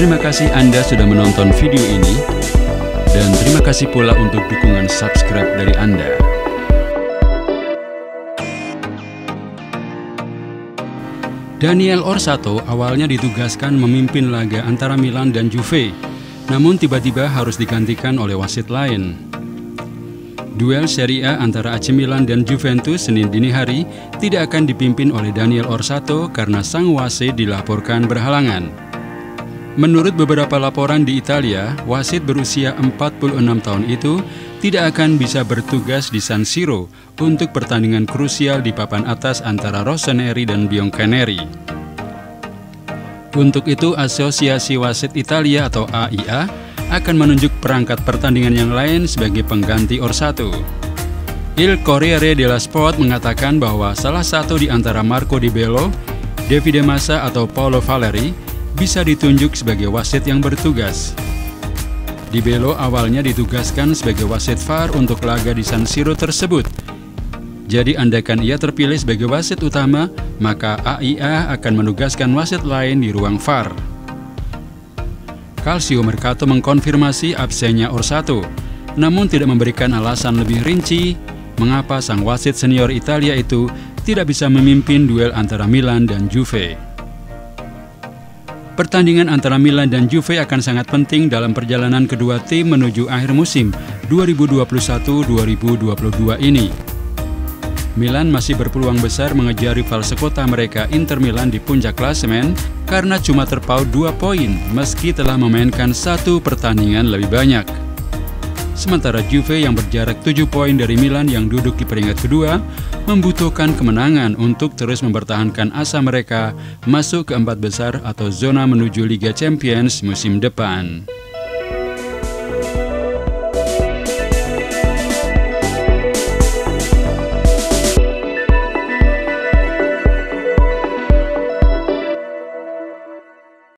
Terima kasih Anda sudah menonton video ini, dan terima kasih pula untuk dukungan subscribe dari Anda. Daniel Orsato awalnya ditugaskan memimpin laga antara Milan dan Juve, namun tiba-tiba harus digantikan oleh wasit lain. Duel Serie A antara AC Milan dan Juventus Senin dini hari tidak akan dipimpin oleh Daniel Orsato karena sang wasit dilaporkan berhalangan. Menurut beberapa laporan di Italia, wasit berusia 46 tahun itu tidak akan bisa bertugas di San Siro untuk pertandingan krusial di papan atas antara Rossoneri dan Bianconeri. Untuk itu, Asosiasi Wasit Italia atau AIA akan menunjuk perangkat pertandingan yang lain sebagai pengganti Orsato. Il Corriere della Sport mengatakan bahwa salah satu di antara Marco Di Bello, Davide Massa atau Paolo Valeri bisa ditunjuk sebagai wasit yang bertugas. Di Belo awalnya ditugaskan sebagai wasit VAR untuk laga di San Siro tersebut. Jadi andaikan ia terpilih sebagai wasit utama, maka AIA akan menugaskan wasit lain di ruang VAR. Calcio Mercato mengkonfirmasi absennya Orsato, namun tidak memberikan alasan lebih rinci mengapa sang wasit senior Italia itu tidak bisa memimpin duel antara Milan dan Juve. Pertandingan antara Milan dan Juve akan sangat penting dalam perjalanan kedua tim menuju akhir musim 2021-2022 ini. Milan masih berpeluang besar mengejar rival sekota mereka Inter Milan di puncak klasemen karena cuma terpaut dua poin meski telah memainkan satu pertandingan lebih banyak. Sementara Juve yang berjarak 7 poin dari Milan yang duduk di peringkat kedua membutuhkan kemenangan untuk terus mempertahankan asa mereka masuk ke empat besar atau zona menuju Liga Champions musim depan.